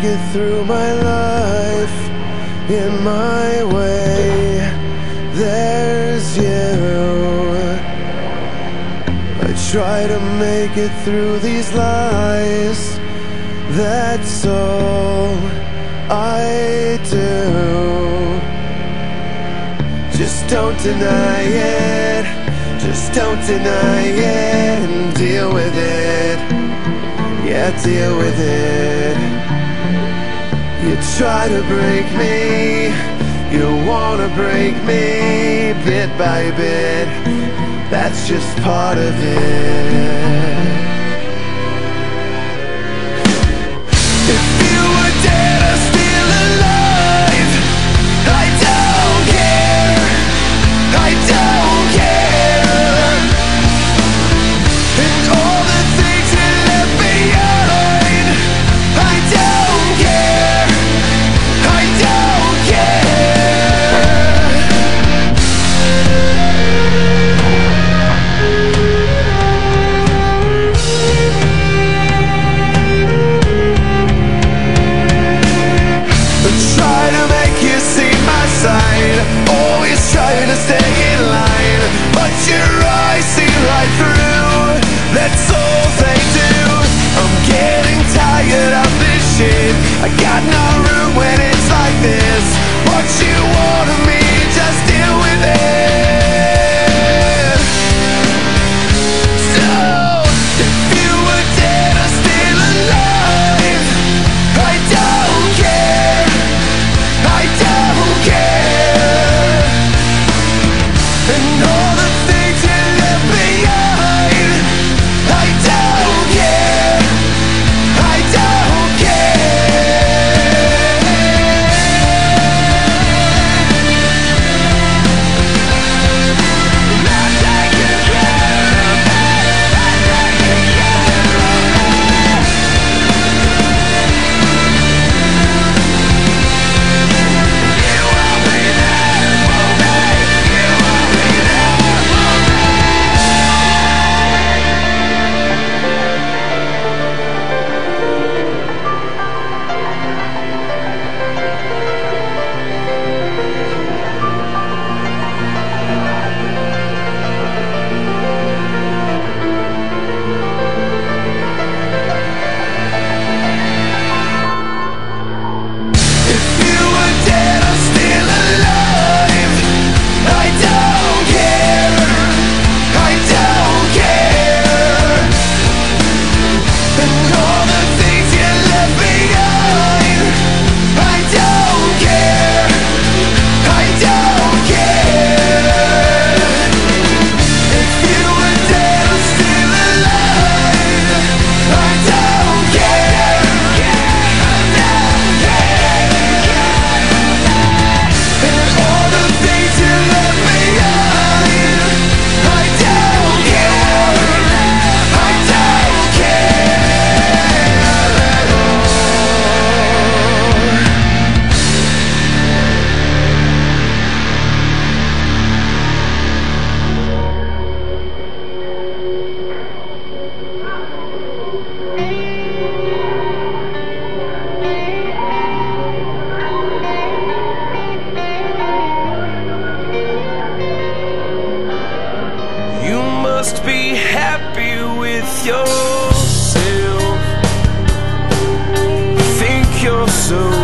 get through my life in my way. There's you. I try to make it through these lies. That's all I do. Just don't deny it. Just don't deny it and deal with it. Yeah, deal with it. Try to break me. You wanna break me Bit by bit. That's just part of it. just be happy with yourself. Think you're so